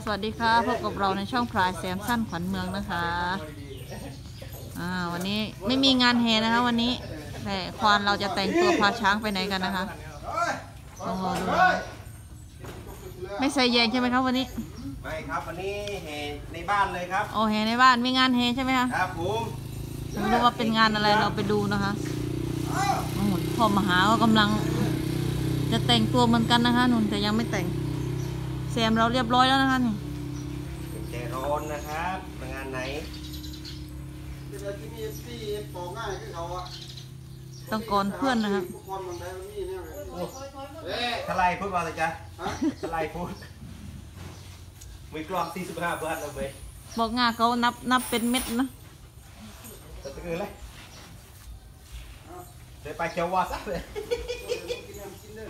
สวัสดีค่ะพบกับเราในช่องพลายแซมสั้นขวัญเมืองนะคะอ่าวันนี้ไม่มีงานแห่นะคะ วันนี้แต่ควานเราจะแต่งตัวพาช้างไปไหนกันนะคะต้องรอดูนะคะไม่ใส่แยงใช่ไหมครับวันนี้ไม่ครับวันนี้เฮในบ้านเลยครับโอแห่ในบ้านมีงานแห่ใช่ไหมคะครับผมไม่รู้ว่าเป็นงานอะไรเราไปดูนะคะนู่นพ่อมหาก็กำลัง จะแต่งตัวเหมือนกันนะคะนุ่นแต่ยังไม่แต่ง แซมเราเรียบร้อยแล้วนะคะนี่เป็นใจร้อนนะครับมางานไหนที่เราที่มีที่ปอกง่ายคือเขาอะต้องก่อนเพื่อนนะครับอุปกรณ์บางใดมันมีเนี่ยเอ้ยทลายพูดมาเลยจ้ะฮะทลายพูดมีกล้อง45เบิร์ดแล้วเว้ยบอกงาเขานับนับเป็นเม็ดนะจะตื่นเลยเดี๋ยวไปเชียววาซักเลย กินน้ำกินเด้อ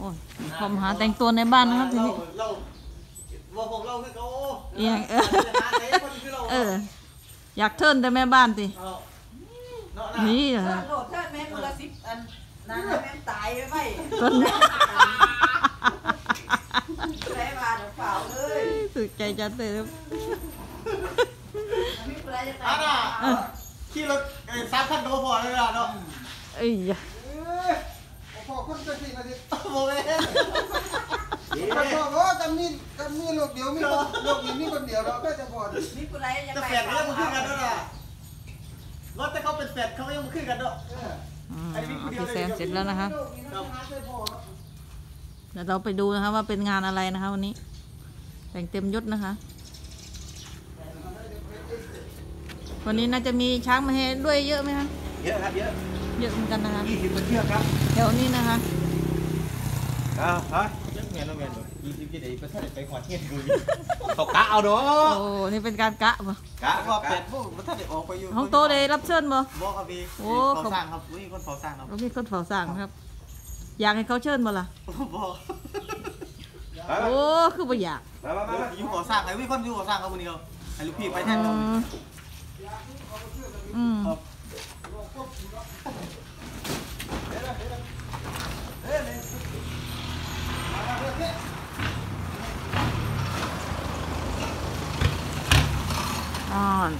โอ้ยพ่อมหาแต่งตัวในบ้านนะครับทีนี้เราบอกผมเราคือเขาเอียงเออจะหาไหนคนคือเราเออ อยากเทิร์นแต่แม่บ้านสิเอาเนาะนี่เหรอโหลดเทิดแม่มือละสิบอันนั้นน่ะแม่งตายไปไหมต้นแม่มาเดี๋ยวเปล่าเลยสุดใจจะเติมไม่เป็นไรจะอัตานยน่ะขี่รถไอ้สามคันโดพอเลยล่ะเนาะเอ้ยอย่าเอ้ย พอคนจะสี่นาทีโมเมนนี่คนบอกว่าจะมีจะมีลูกเดียวมีคนลูกนี้มีคนเดียวเราก็จะพอไม่เป็นไรยังจะไงแฝดยังมาขึ้นกันด้วยนะรถแต่เขาเป็นแฝดเขายังมาขึ้นกันด้วยอืมเอาพี่แซมเสร็จแล้วนะคะครับเดี๋ยวเราไปดูนะคะว่าเป็นงานอะไรนะคะวันนี้ แต่งเต็มยศนะคะ วันนี้น่าจะมีช้างมาให้ด้วยเยอะไหมคะ เยอะครับเยอะ เยอะเหมือนกันนะคะ20กว่าเชือกครับ แถวนี้นะคะอ้าวฮะยังเมียนแล้วเมียนยี่สิบกี่เดือนไปเท่าไหร่ไปหัวเทียนดูตกกะเอาเนาะโอ้นี่เป็นการกะป่ะกะว่าว่าเป็เป็ดดพวกมันถ้าได้ออกไปอยู่ห้องโตได้รับเชิญบ่บอกครับพี่โอ้เขาสร้างครับนี่คนเขาสร้างครับเรามีคนเฝ้าสั่งครับ อยากให้เขาเชิญบ่ล่ะบอกโอ้คือบ่อยากมามามามาอยู่ก่อสร้างไอ้พี่คนอยู่ก่อสร้างครับวันนี้ครับไอ้ลูกพี่ไปแทอืนเรามอืม on.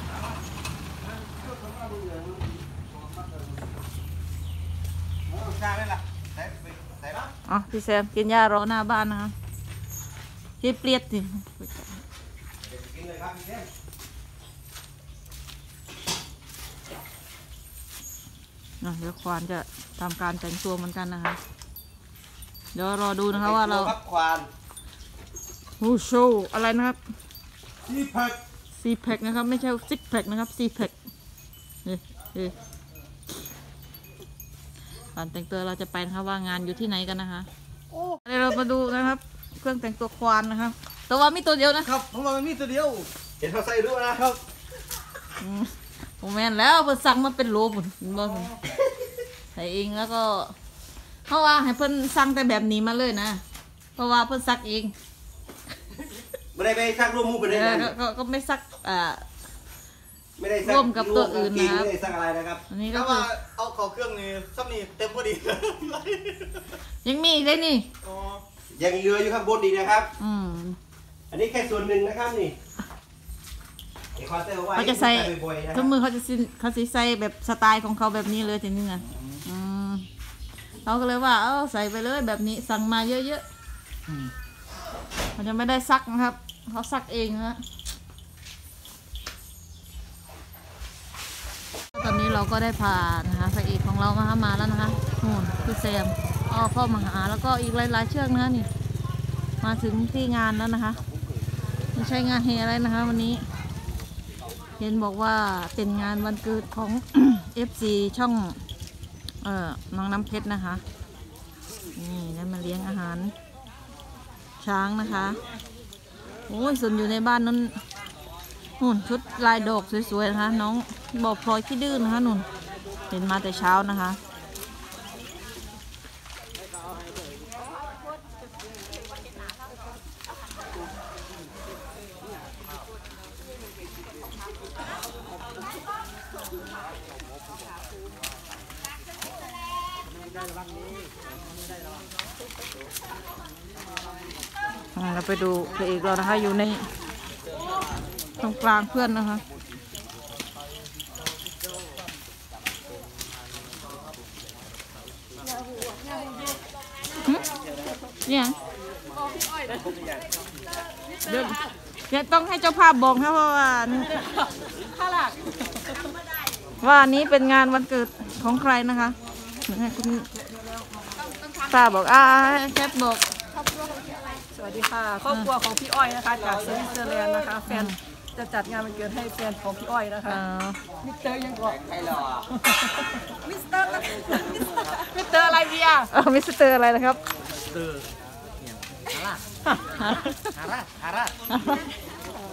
À, thì xem cái nhà rõ na bạn hả? Cái pliết thì. นยารอหน้าบ้านนะคะที่เปรียดสิกินเลยครับพี่เทมนะเดี๋ยวควานจะทำการแต่งตัวเหมือนกันนะคะ เดี๋ยวรอดูนะคะว่าเราครับควานฮูโชว์อะไรนะครับที่ผักซีแพคนะครับ ไม่ใช่ซิกแพคนะครับซีแพคนี่นี่ก่อนแต่งตัวเราจะไปนะคะว่างานอยู่ที่ไหนกันนะคะเดี๋ยวเรามาดูนะครับ เครื่องแต่งตัวควานนะครับแต่ว่ามีตัวเดียวนะครับผมว่ามันมีตัวเดียว เห็นเขาใส่ด้วยนะครับ อืมผมแม่นแล้วเพิ่นสั่งมาเป็นโลผมบ่ผมใส่เองแล้วก็เพราะว่าให้เพิ่นสั่งแต่แบบนี้มาเลยนะ เพราะว่าเพิ่นซักเองไม่ได้ไปซักร่วมมือไปเอเลยอนะก็ก็ก็ไม่ซักอ่าไม่ได้ซักร่วมกับตัวอื่นนะครับไม่ได้ซักอะไรนะครับอันนี้ก็ถ้าคืว่าอเอาเขาเครื่องนี้ซ้ำนี่เต็มพอดี ยังมีอีกเลยนี่อ๋อยังเหลืออยู่ข้างบนอีกนะครับ อืมอันนี้แค่ส่วนหนึ่งนะครับนี่ไอ้คอน เตอร์ว่าเขาจะใส่บ่อยๆนะคทุรักบมือเขาจะสิเขาสิใส่แบบสไตล์ของเขาแบบนี้เลยทีนี้นะอืมเขาก็เลยว่า เออใส่ไปเลยแบบนี้สั่งมาเยอะๆเขาจะไม่ได้ซักนะครับเขาซักเองนะฮะตอนนี้เราก็ได้ผ่านนะคะพระเอกของเรามาหามาแล้วนะคะนู่นคือแซมอ้อพ่อมาหาแล้วก็อีกหลายๆเชือกนะคะนี่ มาถึงที่งานแล้วนะคะไม่ใช่งานเฮอะไรนะคะ วันนี้ เห็นบอกว่าเป็นงานวันเกิดของ FC ช่อง เอ่อน้องน้ำเพชรนะคะ นี่ได้มาเลี้ยงอาหาร ช้างนะคะ โอ้ยส่วนอยู่ในบ้านนั้นนุ่นชุดลายดอกสวยๆนะคะ น้องบอกพลอยขี้ดื้อนะคะนุ่นเห็นมาแต่เช้านะคะ เราไปดูพระเอกเรานะคะอยู่ในตรงกลางเพื่อนนะคะเนี่ยเดี๋ยวเดี๋ยวต้องให้เจ้าภาพบอกนะเพราะว่าว่าอันนี้เป็นงานวันเกิดของใครนะคะให้คุณป้าบอกอ่าแคทบอก สวัสดีค่ะ ครอบครัวของพี่อ้อยนะคะจากสวิตเซอร์แลนด์นะคะ แฟนจะจัดงานวันเกิดให้แฟนของพี่อ้อยนะคะอ่ามิสเตอร์ยังบอกใครหรอมิสเตอร์มิสเตอร์อะไรดีอะเออมิสเตอร์อะไรนะครับฮาราฮารา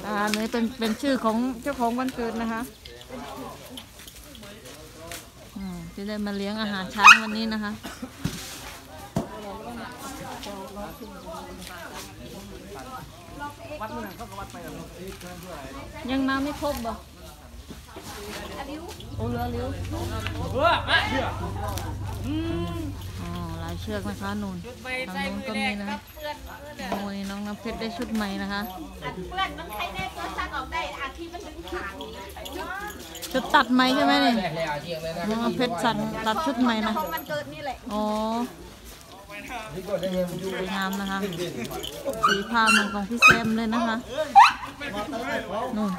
อ่าอันนี้เป็นเป็นชื่อของเจ้าของวันเกิดนะคะอืมที่ได้มาเลี้ยงอาหารช้างวันนี้นะคะ ยังมาไม่ครบบ่โอ้เรือเลี้ยวอ๋อหลายเชือกนะคะนุ่นทางนู้นก็มีนะโอ้ยน้องน้ำเพชรได้ชุดใหม่นะคะอันเพื่อนมันใครแน่ตัวสั่งออกได้อาที่มันถึงขางนี้ชุดตัดไหมใช่ไหมนี่น้องน้ำเพชรสั่งตัดชุดใหม่นะของมันเกิดนี่แหละอ๋อ สวยงามนะคะสีผ้ามือนของพี่แซมเลยนะคะนู่น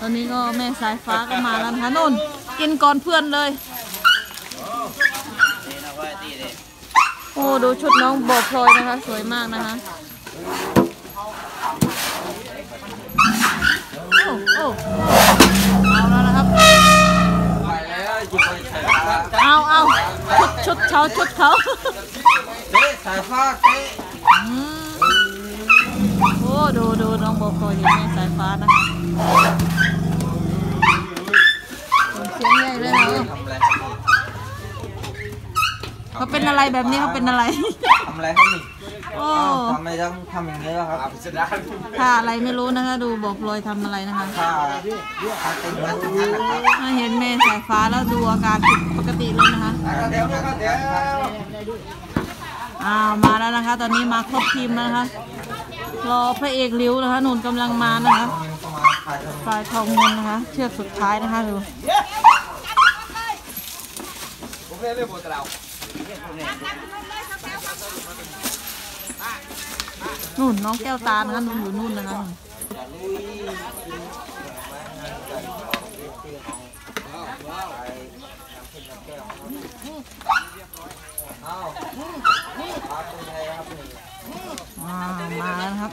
ตอนนี้ก็แม่สายฟ้าก็มาแล้วนะคะนู่นกินก่อนเพื่อนเลย โอ้ดูชุดน้องบอบพลอยนะคะ สวยมากนะคะโอ้โอ้ อาเอาชุดชุดเขาชุดเขาสายฟ้าเต้อืมโอ้ดูดูน้องโบโกอยู่ในสายฟ้านะคะเสียงใหญ่เลยนะเออทำอะไรเขาเป็นอะไรแบบนี้เขาเป็นอะไรทำอะไรครับนี่ โอ้ทำไมต้องทำอย่างนี้ล่ะครับท่าอะไรไม่รู้นะคะ ดูบอกลอยทำอะไรนะคะถ้าถ้าติดมาตรงนั้นนะครับถ้าเห็นแม่สายฟ้าแล้วดูอาการผิดปกติเลยนะคะเดี๋ยวเดี๋ยวอ้าวมาแล้วนะคะ ตอนนี้มาครบทีมแล้วนะคะรอพระเอกริ้วนะคะหนุนกำลังมานะคะประมาณถ่ายทำฝ่ายทองเงินนะคะ เชือกสุดท้ายนะคะดู นู่นน้องแก้วตานะคะนู่นอยู่นู่นนะคะนู่นอ่ามาแล้วครับ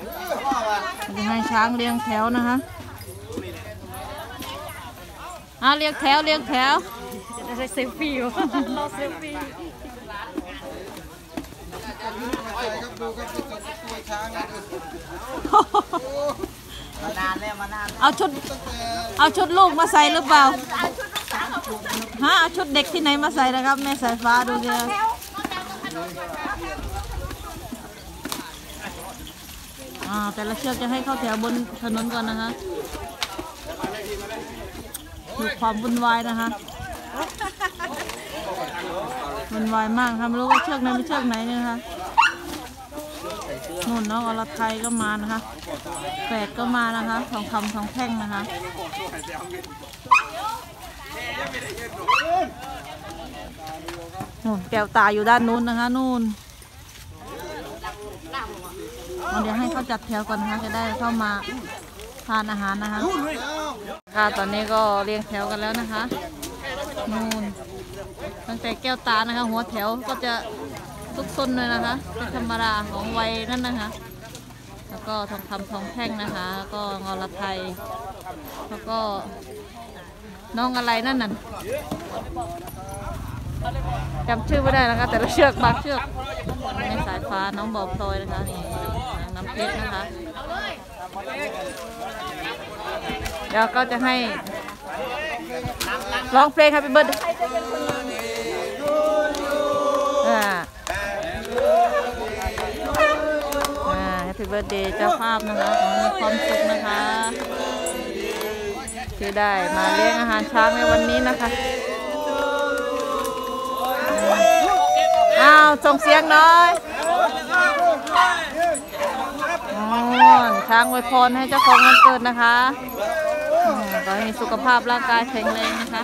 จะให้ช้างเรียงแถวนะคะอ่าเรียงแถวเรียงแถวจะได้เซลฟี่วะรอเซลฟี่ มานานแล้วมานานเอาชุด เอาชุดลูกมาใส่หรือเปล่า ฮะเอาชุดเด็กที่ไหนมาใส่นะครับ แม่สายฟ้าดูสิครับอ่าแต่ละเชือกจะให้เข้าแถวบนถนนก่อนนะคะคือความวุ่นวายนะคะวุ่นวายมากค่ะไม่รู้ว่าเชือกไหนเป็นเชือกไหนเนี่ยนะคะ นู่นน้องอรไทยก็มานะคะแฝดก็มานะคะทองคำทองแท่งนะคะนู่นแก้วตาอยู่ด้านนู้นนะคะนู่นเอาเดี๋ยวให้เขาจัดแถวก่อนนะคะจะได้เข้ามาทานอาหารนะคะค่ะตอนนี้ก็เรียงแถวกันแล้วนะคะ นู่นตั้งแต่แก้วตานะคะ หัวแถวก็จะ ทุกซนเลยนะคะเป็นธรรมดาของวัยนั่นนะคะ แล้วก็ทองคำทองแท่งนะคะแล้วก็งอละไทย แล้วก็น้องอะไรนั่นน่ะจำชื่อไม่ได้นะคะ แต่ละเชือกบางเชือกในสายฟ้าน้องบอบพลอยนะคะนี่น้ำเพชรนะคะ เดี๋ยวก็จะให้ร้องเพลง Happy Birthday อ่ Happy Birthday เจ้าภาพนะคะขอให้มีความสุขนะคะที่ได้มาเลี้ยงอาหารช้างในวันนี้นะคะอ้าวส่งเสียงหน่อยอช้างไวยพรให้เจ้าของวันเกิดนะคะขอให้มีสุขภาพร่างกายแข็งแรงนะคะ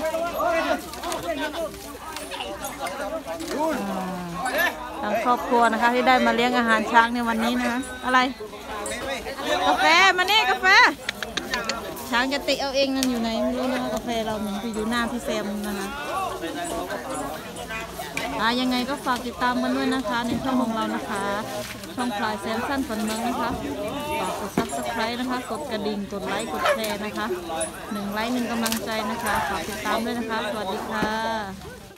ทางครอบครัวนะคะที่ได้มาเลี้ยงอาหารช้างในวันนี้นะคะ อะไรกาแฟมานี่กาแฟ ช้างจะติเอาเองนั่นอยู่ไหนไม่รู้นะคะกาแฟเราเหมือนไปอยู่หน้าพี่แซมนะคะอ่ายังไงก็ฝากติดตามกันด้วยนะคะ ในช่องของเรานะคะ ช่องพลายแซมสั้นฝันเมืองนะคะฝากกด subscribe นะคะ กดกระดิ่งกดไลค์กดแชร์นะคะหนึ่งไลค์หนึ่งกำลังใจนะคะฝากติดตามด้วยนะคะ สวัสดีค่ะ